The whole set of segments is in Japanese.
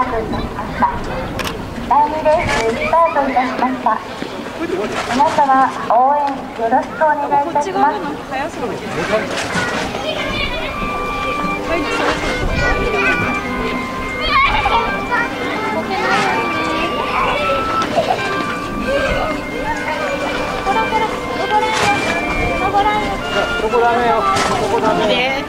ースがスタートいたしました第2レーススタートいたしました皆様応援よろしくお願いいたします。ここダメよここダメね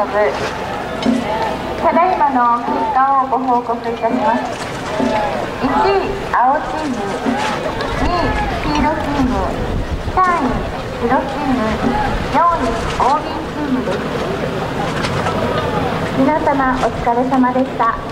ただいまの結果をご報告いたします。1位青チーム。2位黄色チーム。3位白チーム。4位黄銀チームです。皆様お疲れ様でした。